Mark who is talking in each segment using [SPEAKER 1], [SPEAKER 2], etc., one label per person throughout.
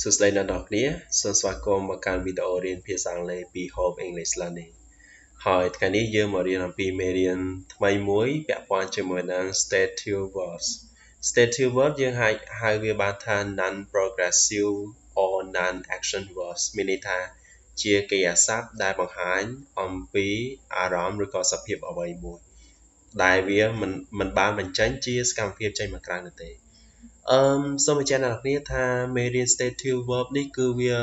[SPEAKER 1] សួស្តីអ្នកនរគ្នាសូមស្វាគមន៍មកកាន់វីដេអូរៀនភាសាអង់គ្លេសពី Hope English Learning ហើយថ្ងៃនេះយើងមករៀនអំពីមេរៀនថ្មីមួយពាក់ព័ន្ធជាមួយនឹង stative verbs stative verb យើងហៅហៅវាបានថា non progressive or non action verbs មានន័យថាជាកិរិយាសព្ទដែលបង្ហាញអំពីអារម្មណ៍ឬក៏សភាពអ្វីមួយដែលវាមិនមិនបានបញ្ចេញជាសកម្មភាពចេញមកក្រៅនោះទេ អឺសូមបញ្ជាក់អ្នកនរថាមេរៀន stative verb នេះគឺវា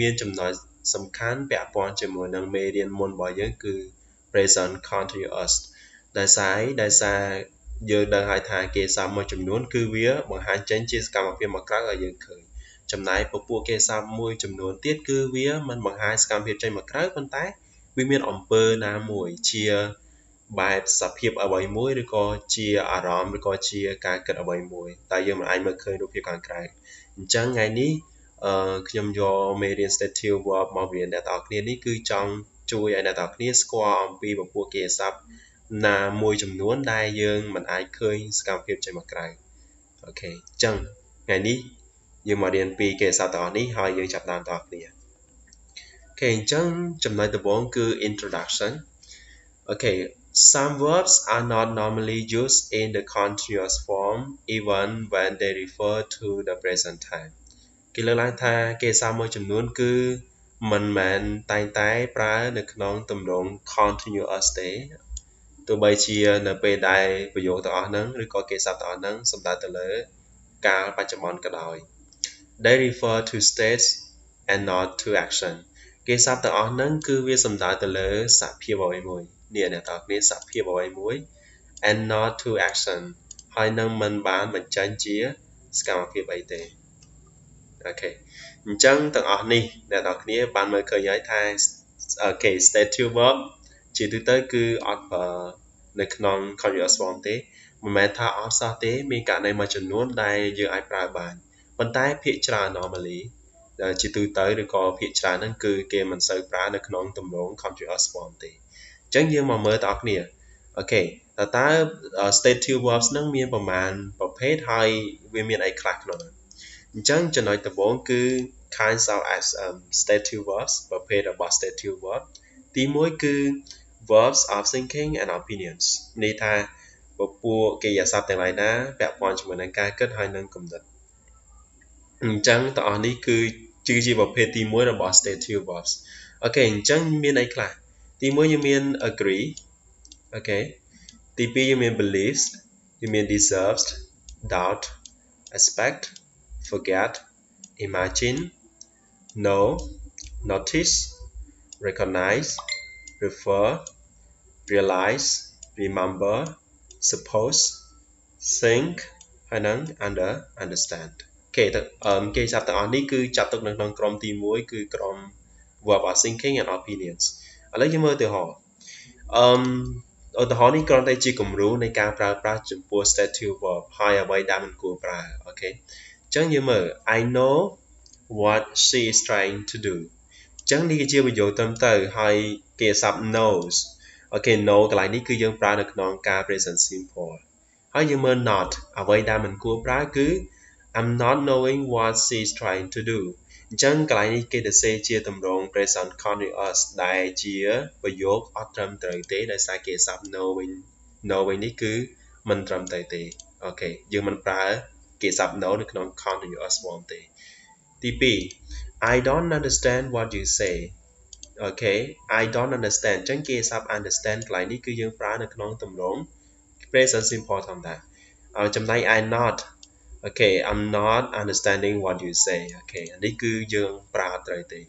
[SPEAKER 1] មានចំណុចសំខាន់ពាក់ព័ន្ធជាមួយនឹងមេរៀនមុនរបស់យើងគឺ present continuous ដែលសារដែលសារយើងដឹងហើយថាគេសារមួយចំនួន គឺវាបង្ហាញចេញជាសកម្មភាពមកក្រៅឲ្យយើងឃើញចំណែកពពួកគេសារមួយចំនួនទៀតគឺវាមិនបង្ហាញសកម្មភាពចេញមកក្រៅប៉ុន្តែវាមានអំពើណាមួយជា បែបសភាពអ្វីមួយឬក៏ជាអារម្មណ៍ឬក៏ជាការគិតអ្វីមួយតែយើងមិនអាចមើលឃើញរូបភាពខាងក្រៅអញ្ចឹងថ្ងៃនេះអឺខ្ញុំយកមេរៀន stative verb មករៀនអ្នកទាំងអស់គ្នានេះគឺចង់ជួយឲ្យអ្នកទាំងអស់គ្នាស្គាល់អំពីពពួកគេស័ព្ទណាមួយចំនួនដែលយើងមិនអាចឃើញសកម្មភាពចេញមកក្រៅអូខេអញ្ចឹងថ្ងៃនេះយើងមករៀនពីគេស័ព្ទទាំងអស់នេះហើយយើងចាប់តាមទាំងអស់គ្នាអូខេអញ្ចឹងចំណុចដំបូងគឺ introduction អូខេ Some verbs are not normally used in the continuous form even when they refer to the present time គេលើកឡើងថាគេសារមួយចំនួនគឺមិនមែនតែងតែប្រើនៅក្នុងទម្រង់ continuous ទេទោះបីជានៅពេលដែលប្រយោគទាំងអស់ហ្នឹងឬក៏គេស័ព្ទទាំងអស់ហ្នឹងសំដៅទៅលើកាលបច្ចុប្បន្នក៏ដោយ They refer to states and not to action គេស័ព្ទទាំងអស់ហ្នឹងគឺវាសំដៅទៅលើសភាពអ្វីមួយ នេះអ្នកទាំងគ្នាសភាពអ្វីមួយ and not to action ហើយនឹងមិនបានបញ្ចេញជាសកម្មភាពអីទេអូខេអញ្ចឹងទាំងអស់នេះអ្នកទាំងគ្នាបានមើលឃើញហើយថាអូខេ stative verb ជាទូទៅគឺអត់នៅក្នុង continuous form ទេមិនមែនថាអត់សោះទេមានករណីមួយចំនួនដែលយើងអាចប្រើបានប៉ុន្តែភាគច្រើន normally ជាទូទៅឬក៏ភាគច្រើនហ្នឹងគឺគេមិនសូវប្រើនៅក្នុងទម្រង់ continuous form ទេ អញ្ចឹងយើងមកមើលតើអរគ្នាអូខេតើតើ stative verbs ហ្នឹងមានប្រមាណប្រភេទហើយវាមានអីខ្លះក្នុងហ្នឹងអញ្ចឹងចំណុចដំបូងគឺ kinds of as um, stative verbs ប្រភេទរបស់ stative verb ទី1គឺ verbs of thinking and opinions នេះថាពពួកកិរិយាសព្ទទាំងឡាយណាពាក់ព័ន្ធជាមួយនឹងការគិតហើយនឹងគំនិតអញ្ចឹងទាំងអស់នេះគឺជាប្រភេទទី1របស់ stative verbs អូខេអញ្ចឹងមានអីខ្លះ ទី1យើងមាន agree អូខេទី2យើងមាន believes យើងមាន deserves doubt expect forget imagine know notice recognize refer realize remember suppose think ហើយនឹង under understand គេទៅគេចាប់ទាំងអស់នេះគឺចាត់ទុកនៅក្នុងក្រុមទី1គឺក្រុម verb of thinking and opinions ឥឡូវយើងមើលឧទាហរណ៍អឺឧទាហរណ៍នេះគ្រាន់តែជាគំរូនៃការប្រើប្រាស់ចំពោះ stative verb ហើយអ្វីដែលមិនគួរប្រើOkay អញ្ចឹងយើងមើល I know what she is trying to do អញ្ចឹងនេះគឺជាប្រយោគត្រឹមត្រូវហើយគេស័ព្ទ knows អូខេ know កន្លែងនេះគឺយើងប្រើនៅក្នុងការ present simple ហើយយើងមើល not អ្វីដែលមិនគួរប្រើគឺ I'm not knowing what she is trying to do អញ្ចឹងកន្លែងនេះគេទៅសរសេរជាទម្រង់ present continuous ដែលជាប្រយោគអត់ត្រឹមត្រូវទេដោយសារគេសាប់ no វិញ no វិញនេះគឺមិនត្រឹមត្រូវទេអូខេយើងមិនប្រើគេសាប់ no នៅក្នុង continuous form ទេទី2 I don't understand what you say អូខេ I don't understand អញ្ចឹងគេសាប់ understand កន្លែងនេះគឺយើងប្រើនៅក្នុងតម្រង present simple ធម្មតាចំណែក I not okay i'm not understanding what you say okay នេះគឺយើងប្រើត្រូវទេ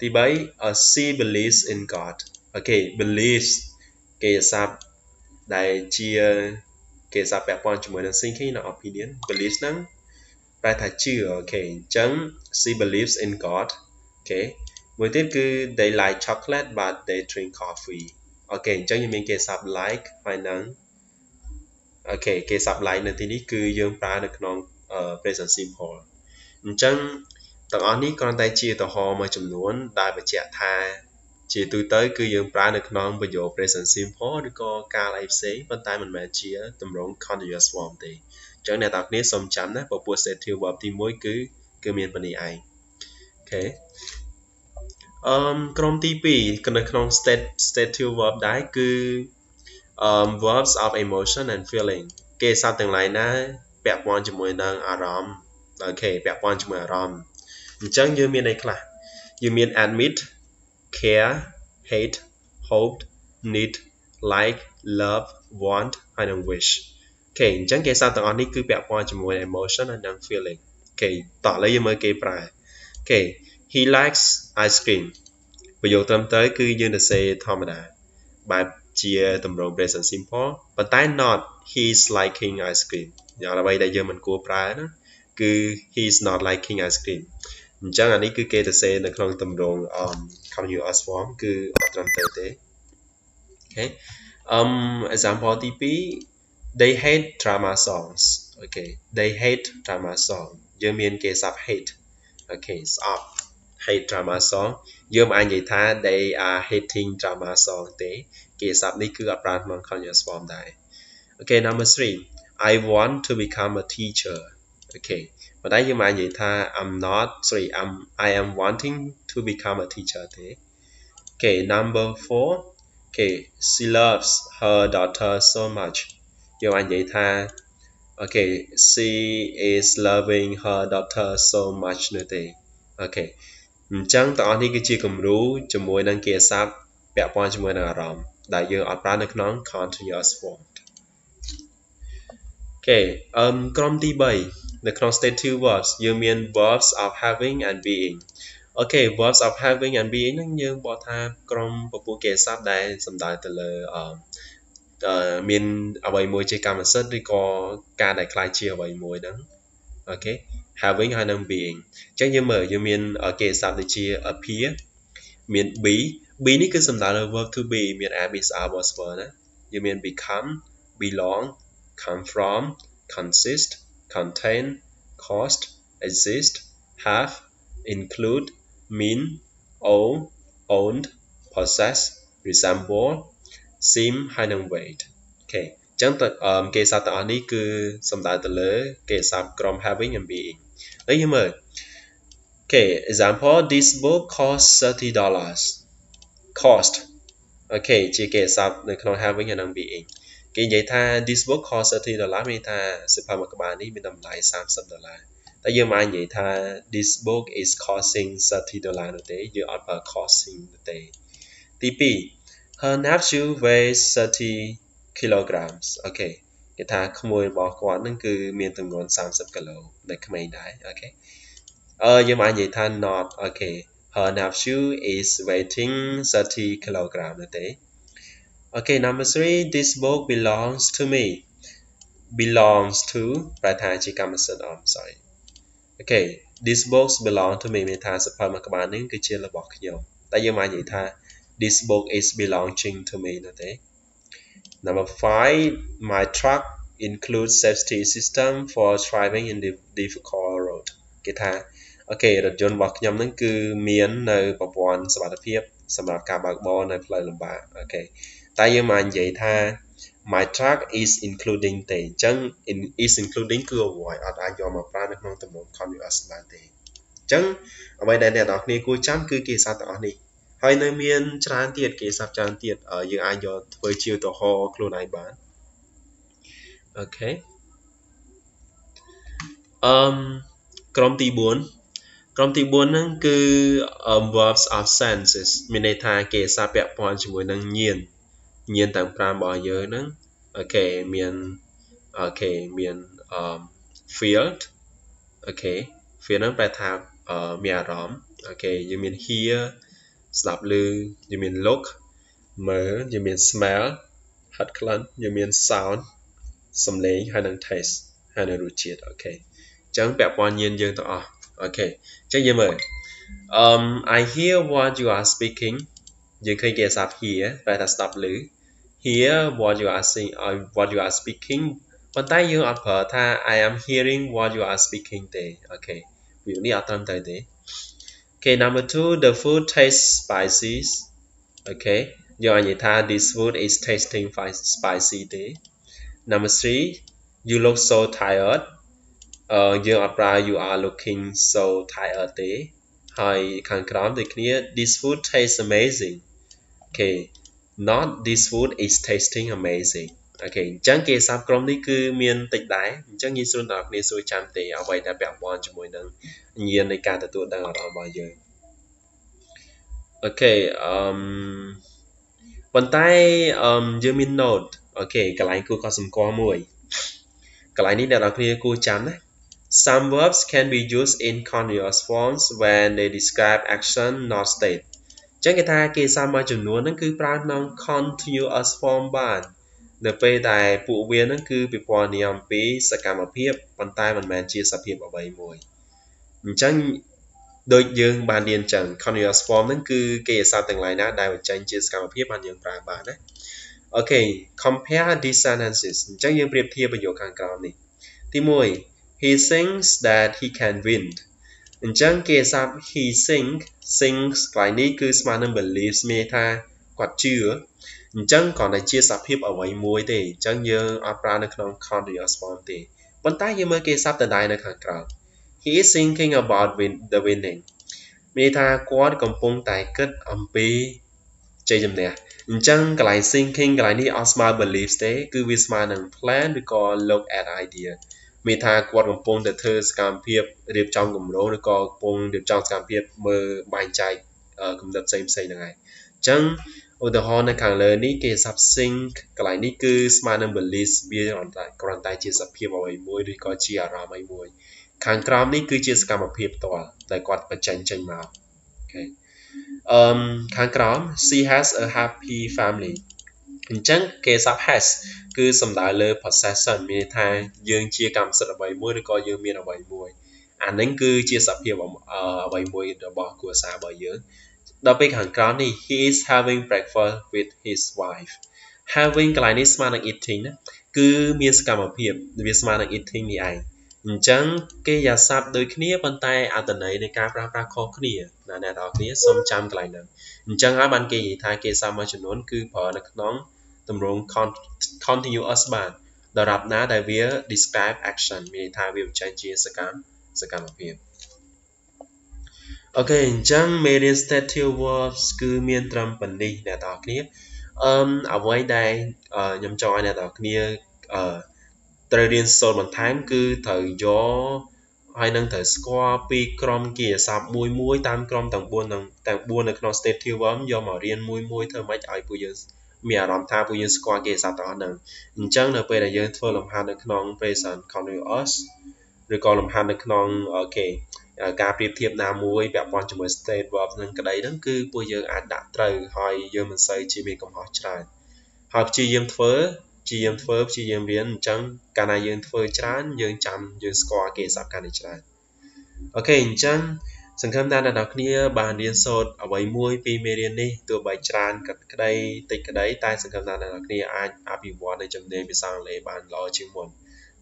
[SPEAKER 1] ទី3 she believes in god okay believes កិរិយាសព្ទដែលជាកិរិយាសព្ទពាក់ព័ន្ធជាមួយនឹង thinking និង opinion believes ហ្នឹងប្រែថាជឿ okay អញ្ចឹង she believes in god okay មួយទៀតគឺ they like chocolate but they drink coffee okay អញ្ចឹងយើងមានកិរិយាសព្ទ like ហើយនឹង អូខេគេ supply នៅទីនេះគឺយើងប្រើនៅក្នុង present simple អញ្ចឹងទាំងអស់នេះគ្រាន់តែជាឧទាហរណ៍មួយចំនួន ដែលបញ្ជាក់ថា ជាទូទៅ គឺយើងប្រើនៅក្នុងប្រយោគ present simple ឬក៏កាលអីផ្សេងប៉ុន្តែមិនមែនជាទម្រង់ continuous form ទេអញ្ចឹងអ្នកទាំងគ្នាសូមចាំណាពពួក stative verb ទី1គឺគឺមានប៉ុណ្នេះឯងអូខេអឺក្រុមទី2នៅក្នុង state stative verb ដែរគឺ um verbs of emotion and feeling គេសត្វទាំងឡាយណាពាក់ព័ន្ធជាមួយនឹងអារម្មណ៍ okay ពាក់ព័ន្ធជាមួយអារម្មណ៍អញ្ចឹងយើងមានអីខ្លះយើងមាន admire care hate hope need like love want ហើយនិង wish okay អញ្ចឹងកិរិយាសព្ទទាំងអស់នេះគឺពាក់ព័ន្ធជាមួយ emotion ហើយនិង feeling okay តោះឥឡូវយើងមើលគេប្រើអូខេ he likes ice cream ប្រយោគត្រឹមត្រូវគឺយើងទៅសរសេរធម្មតាបែប ជាទម្រង់ present simple ប៉ុន្តែ not he's liking ice cream យ៉ាងអ្វីដែលយើងមិនគួរប្រើណាគឺ he's not liking ice cream អញ្ចឹងអានេះគឺគេទៅសរសេរនៅក្នុងទម្រង់ um continuous form គឺអត់ត្រឹមត្រូវទេអូខេ um example ទី2 they hate drama songs okay they hate drama song យើងមានគេស័ព្ទ hate អូខេស្អប់ hate drama song យើងមិនអាចនិយាយថា they are hating drama song ទេគេស័ព្ទនេះគឺអត់ប្រើក្នុង continuous form ដែរអូខេ number 3 I want to become a teacher អូខេប៉ុន្តែយើងមិនអាចនិយាយថា I'm not sorry I'm I am wanting to become a teacher ទេអូខេ number 4 okay she loves her daughter so much យើងអាចនិយាយថា okay she is loving her daughter so much នោះទេអូខេ អញ្ចឹងទាំងអស់នេះគឺជាគំរូជាមួយនឹងកិរិយាសព្ទពាក់ព័ន្ធជាមួយនឹងអារម្មណ៍ដែលយើងអត់ប្រើនៅក្នុង continuous form okay អឹមក្រុមទី3នៅក្នុង stative verbs យើងមាន verbs of having and being okay verbs of having and being ហ្នឹងយើងបកថាក្រុមពពួកកិរិយាសព្ទដែលសំដៅទៅលើអឺមានអ្វីមួយជាកម្មសិទ្ធិឬក៏ការដែលក្លាយជាអ្វីមួយហ្នឹងអូខេ having ហើយនឹង being អញ្ចឹងយើងមើលយើងមានគេស័ព្ទដូចជា appear មាន be be នេះគឺសំដៅលើ verb to be មាន am is are was were ណាយើងមាន become belong come from consist contain cost exist have include mean own owned possess resemble seem ហើយនឹង weight អូខេចឹងគេស័ព្ទទាំងអស់នេះគឺសំដៅទៅលើ គេស័ព្ទក្រុម having and being ហើយយើងមើល Okay, example this book cost 30 dollars cost អូខេជាគេស័ព្ទនៅក្នុង having ហើយនិង being គេនិយាយថា this book cost 30 dollar មានថាសិភៅមួយក្បាលនេះមានតម្លៃ30ដុល្លារតែយើងមិននិយាយថា this book is costing 30 dollar នោះទេយើងអត់ប្រើ costing នោះទេទី2 her nephew weighs 30 kilograms okay គេថាក្មួយរបស់គាត់នឹងគឺមានទម្ងន់30គីឡូនៅក្មេងដែរ okay អឺយើងអាចនិយាយថា not okay her nephew is weighing 30 kg នោះទេ Okay number 3 this book belongs to me belongs to ប្រែថាជាកម្មសិទ្ធិអឹម sorry Okay this books belong to me មានថាសៀវភៅមួយក្បាលនេះគឺជារបស់ខ្ញុំតែយើងអាចនិយាយថា this book is belonging to me នោះទេ Number 5 my truck includes safety system for driving in the difficult road គេថាអូខេរថយន្តរបស់ខ្ញុំហ្នឹងគឺមាននៅប្រព័ន្ធសុវត្ថិភាពសម្រាប់ការបើកបរនៅផ្លូវលំបាកអូខេតែយើងមកនិយាយថា my truck is including ទេអញ្ចឹង is including គឺ avoid អត់អាចយកមកប្រើនៅក្នុងទំនួល continuous បានទេអញ្ចឹងអ្វីដែលអ្នកទាំងអស់គ្នាគួរចាំគឺកិរិយាសព្ទទាំងអស់នេះ ហើយនៅមានច្រើនទៀតកិរិយាសព្ទច្រើនទៀតយើងអាចយកធ្វើជាឧទាហរណ៍ខ្លួនឯងបាន okay អឺមក្រុមទី4ក្រុមទី4ហ្នឹងគឺ verbs of senses មានន័យថាកិរិយាសព្ទពាក់ព័ន្ធជាមួយនឹងញាណញាណទាំង5របស់យើងហ្នឹង okay មាន okay មាន field អូខេ field ហ្នឹងប្រែថាមានអារម្មណ៍ okay យើងមាន hear ស្ដាប់ឮយើងមាន look មើលយើងមាន smell ហិតក្លិនយើងមាន sound សំឡេងហើយនិង taste ហើយនិងរសជាតិ okay អញ្ចឹងពាក់ព័ន្ធញាណយើងទាំងអស់ okay អញ្ចឹងយើងមើល um I hear what you are speaking យើងឃើញគេសាប់ hear ប្រែថាស្ដាប់ឮ hear what you are saying what you are speaking ប៉ុន្តែយើងអត់ប្រើថា I am hearing what you are speaking ទេអូខេវានេះអត់ត្រឹមត្រូវទេ Okay number 2 the food tastes spicy អូខេយើងអាចនិយាយថា this food is tasting spicy ទេ number 3 you look so tired អឺយើងអត់ប្រើ you are looking so tired ទេហើយខាងក្រោមដូចគ្នា this food tastes amazing អូខេ not this food is tasting amazing អូខេអញ្ចឹងកិរិយាសព្ទក្រុមនេះគឺមានតិចដែរអញ្ចឹងងាយស្រួលដល់អ្នកគ្នាគួរចាំទេអ្វីដែលពាក់ព័ន្ធជាមួយនឹងញាណនៃការទទួលដឹងអារម្មណ៍របស់យើង okay អឺប៉ុន្តែអឺយើងមាន note អូខេកន្លែងគួរកត់សម្គាល់មួយកន្លែងនេះអ្នកទាំងអស់គ្នាគួរចាំណា Some verbs can be used in continuous forms when they describe action not state ចឹងគេថាគេសាមួយចំនួនហ្នឹងគឺប្រើក្នុង continuous form បាន នៅពេលដែលពួកវាហ្នឹងគឺពិពណ៌នាអំពីសកម្មភាពប៉ុន្តែមិនមែនជាសភាពអ្វីមួយអញ្ចឹងដូចយើងបានរៀនចឹង continuous form ហ្នឹងគឺគេអាសាទាំងឡាយណាដែលបញ្ចេញជាសកម្មភាពបានយើងប្រើបានណាអូខេ compare these sentences អញ្ចឹងយើងប្រៀបធៀបប្រយោគខាងក្រោមនេះទី1 he thinks that he can win អញ្ចឹងគេអាសា he think thinks កន្លែងនេះគឺស្មើនឹង believes មានថាគាត់ជឿ អញ្ចឹងគ្រាន់តែជាសភាពអ្វីមួយទេអញ្ចឹងយើងអត់ប្រើនៅក្នុង continuous form ទេប៉ុន្តែយើងមើលគេសាប់ដដែលនៅខាងក្រោម he is thinking about win the winning មានថាគាត់កំពុងតែគិតអំពីជ័យជំនះអញ្ចឹងកន្លែង thinking កន្លែងនេះអត់ស្មើ beliefs ទេគឺវាស្មើនឹង plan ឬក៏ look at idea មានថាគាត់កំពុងតែធ្វើសកម្មភាពរៀបចំគម្រោងឬក៏កំពុងរៀបចំសកម្មភាពមើលបែងចែកគំនិតផ្សេងផ្សេងហ្នឹងហើយអញ្ចឹង ឧទាហរណ៍នៅខាងលើនេះគេ subsync កន្លែងនេះគឺស្មើនឹង belief វាគ្រាន់តែគ្រាន់តែជាសភាពអ្វីមួយឬក៏ជាអារម្មណ៍អ្វីមួយ ខាងក្រោមនេះគឺជាសកម្មភាពផ្ទាល់ដែលគាត់បញ្ចេញចេញមកអូខេអឺខាងក្រោម she has a happy family អញ្ចឹងគេ sub has គឺសំដៅលើ possession មានថាយើងជាកម្មសិទ្ធិអ្វីមួយឬក៏យើងមានអ្វីមួយអានឹងគឺជាសភាពអ្វីមួយរបស់គ្រួសាររបស់យើង ដល់ពេលខាងក្រោមនេះ he is having breakfast with his wife having កន្លែងនេះស្មើនឹង eating ណាគឺមានសកម្មភាពវាស្មើនឹង eating នេះឯងអញ្ចឹងគេយ៉ាសាប់ដូចគ្នាប៉ុន្តែអត្ថន័យនៃការប្រើប្រាស់ខុសគ្នាណាអ្នកនរគ្នាសូមចាំកន្លែងហ្នឹងអញ្ចឹងហើយបានគេនិយាយថាគេសាប់មួយចំនួនគឺប្រើនៅក្នុងទម្រង់ continuous បានដរាបណាដែលវា describe action មានន័យថាវាបញ្ចេញជាសកម្មសកម្មភាព អូខេអញ្ចឹងមេរៀន stative verbs គឺមានត្រឹមប៉ុណ្នេះអ្នកទាំងអស់គ្នាអឺអ្វីដែលខ្ញុំចង់ឲ្យអ្នកទាំងអស់គ្នាអឺត្រូវរៀនសូត្របន្ថែមគឺត្រូវយកហើយនឹងត្រូវស្គាល់ពីក្រុមគីសព្ទមួយមួយតាមក្រុមទាំង4ទាំងទាំង4នៅក្នុង stative verb យកមករៀនមួយមួយធ្វើម៉េចឲ្យពួកយើងមានអារម្មណ៍ថាពួកយើងស្គាល់គេសព្ទទាំងអស់ហ្នឹងអញ្ចឹងនៅពេលដែលយើងធ្វើលំហាត់នៅក្នុង present continuous ឬក៏លំហាត់នៅក្នុងគេ ការប្រៀបធៀបណាមួយពាក់ព័ន្ធជាមួយ state verb នឹងក្តីហ្នឹងគឺពួកយើងអាចដាក់ត្រូវហើយយើងមិនសូវជាមានកំហុសច្រើនហើយព្យាយាមធ្វើព្យាយាមធ្វើព្យាយាមរៀនអញ្ចឹងកាលណាយើងធ្វើច្រើនយើងចាំយើងស្គាល់គេសកម្មកាន់តែច្រើនអូខេអញ្ចឹងសង្ឃឹមថាអ្នកនរគ្នាបានរៀនសូត្រអ្វីមួយពីមេរៀននេះទោះបីច្រើនក្តីតិចក្តីតែសង្ឃឹមថាអ្នកនរគ្នាអាចអភិវឌ្ឍនៅជំនាញភាសាអង់គ្លេសបានល្អជាងមុន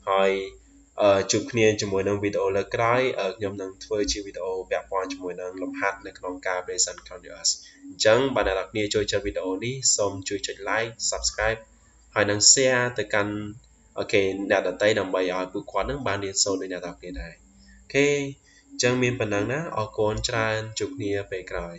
[SPEAKER 1] ហើយ ជួបគ្នាជាមួយនឹងវីដេអូលើកក្រោយខ្ញុំនឹងធ្វើជាវីដេអូពាក់ព័ន្ធជាមួយនឹងលំហាត់នៅក្នុងការ present continuous អញ្ចឹងបើអ្នកនរគ្នាចូលចិត្តវីដេអូនេះសូមជួយចុច like subscribe ហើយនឹង share ទៅកាន់អូខេអ្នកដតីដើម្បីឲ្យពួកគាត់នឹងបានរៀនសូត្រដូចអ្នកទាំងគ្នាដែរអូខេអញ្ចឹងមានប៉ុណ្ណឹងណាអរគុណច្រើនជួបគ្នាពេលក្រោយ